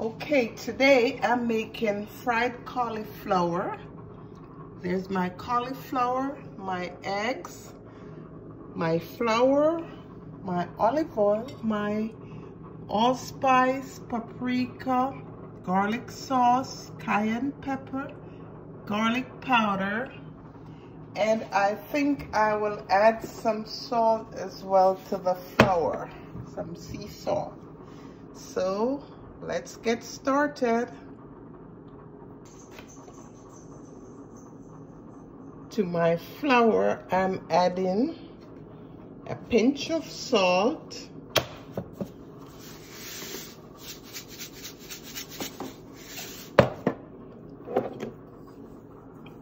Okay, today I'm making fried cauliflower. There's my cauliflower, my eggs, my flour, my olive oil, my allspice, paprika, garlic sauce, cayenne pepper, garlic powder, and I think I will add some salt as well to the flour, some sea salt. So let's get started. To my flour, I'm adding a pinch of salt,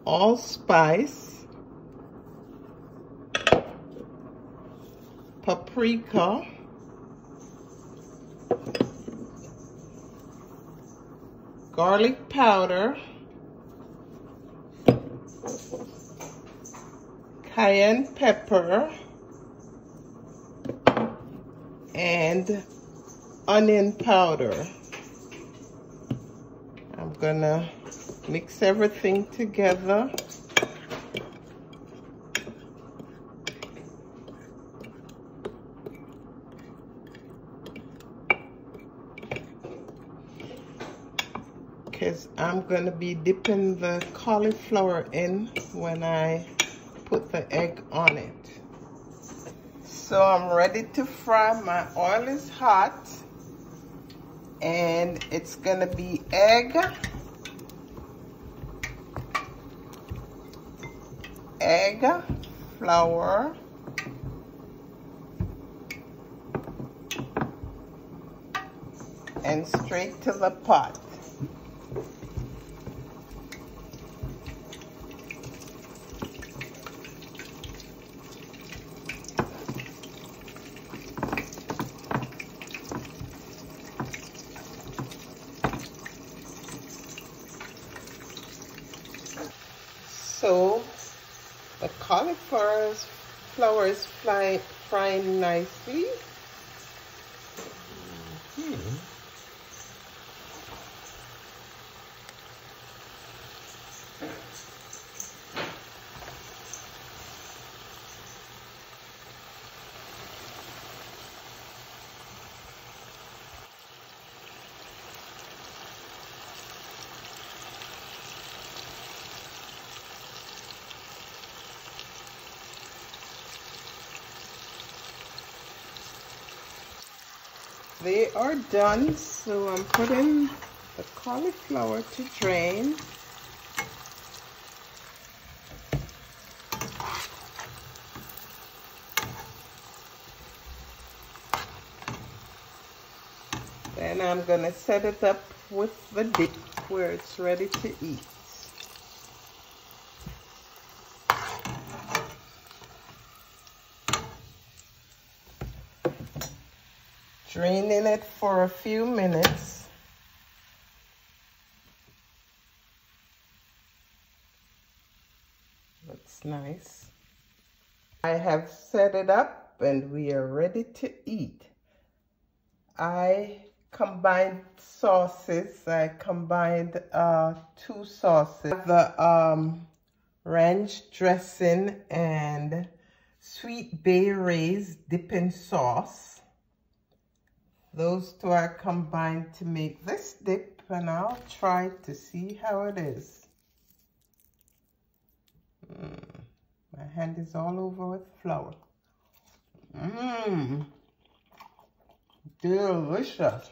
allspice, paprika, garlic powder, cayenne pepper, and onion powder. I'm gonna mix everything together. Because I'm going to be dipping the cauliflower in when I put the egg on it. So I'm ready to fry. My oil is hot and it's going to be egg, egg, flour, and straight to the pot. So the cauliflower flour is fly, frying nicely. They are done, so I'm putting the cauliflower to drain. Then I'm to set it up with the dip where it's ready to eat. Draining it for a few minutes. Looks nice. I have set it up and we are ready to eat. I combined sauces. I combined uh, two sauces. The um, ranch dressing and Sweet Baby Ray's dipping sauce. Those two are combined to make this dip and I'll try to see how it is. Mm, my hand is all over with flour. Mmm, delicious.